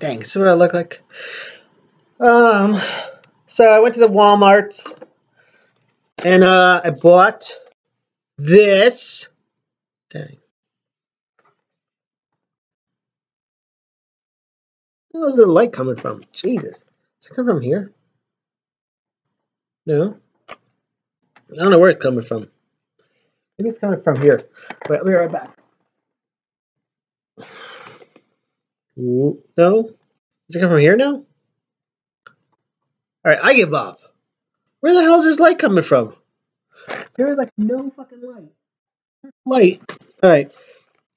Dang, this is what I look like. Um, so I went to the Walmart and uh, I bought this. Dang. Where's the light coming from? Jesus. Does it come from here? No. I don't know where it's coming from. Maybe it's coming from here. Wait, I'll be right back. No? Is it coming from here now? Alright, I give up. Where the hell is this light coming from? There is like no fucking light. Light. Alright.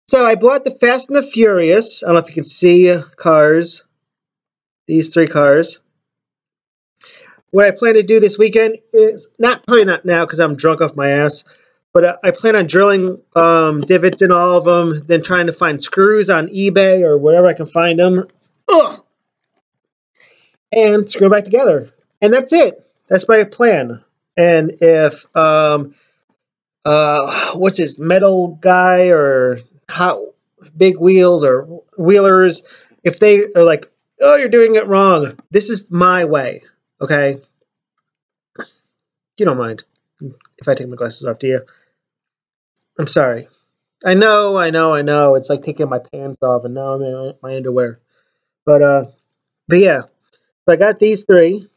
So I bought the Fast and the Furious. I don't know if you can see cars. These three cars. What I plan to do this weekend is not probably not now because I'm drunk off my ass, but uh, I plan on drilling um, divots in all of them, then trying to find screws on eBay or wherever I can find them. Ugh. And screw them back together. And that's it. That's my plan. And if um, uh, what's this metal guy or hot big wheels or wheelers, if they are like, oh, you're doing it wrong, this is my way. Okay. You don't mind if I take my glasses off, do you? I'm sorry. I know, I know, I know. It's like taking my pants off and now I'm in my underwear. But uh but yeah. So I got these three.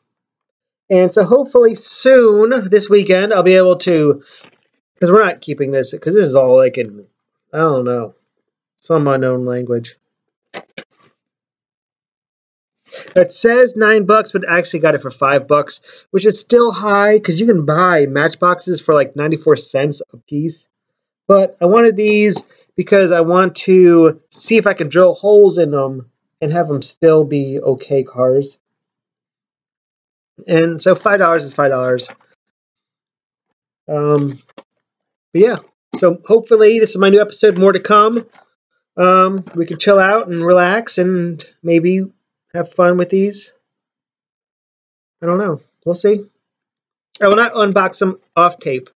And so hopefully soon this weekend I'll be able to because we're not keeping this because this is all like in I don't know some unknown language. It says nine bucks, but actually got it for five bucks, which is still high because you can buy matchboxes for like 94 cents a piece. But I wanted these because I want to see if I can drill holes in them and have them still be okay cars. And so $5 is $5. Um, but yeah, so hopefully this is my new episode. More to come. Um, we can chill out and relax and maybe have fun with these. I don't know. We'll see. I will not unbox them off tape.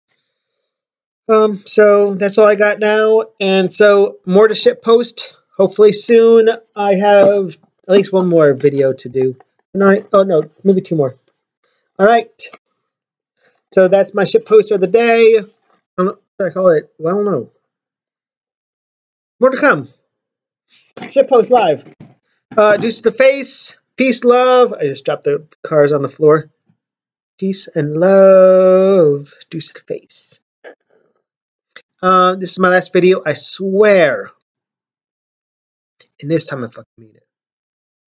Um, so that's all I got now. And so more to ship post. Hopefully soon I have at least one more video to do. And I, oh no, maybe two more. All right. So that's my ship post of the day. I don't I call it. Well, I don't know. More to come. Ship post live. Uh, deuce to the face. Peace, love. I just dropped the cars on the floor. Peace and love. Deuce to the face. Uh, this is my last video. I swear. And this time I fucking mean it.